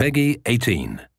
Peggy 18.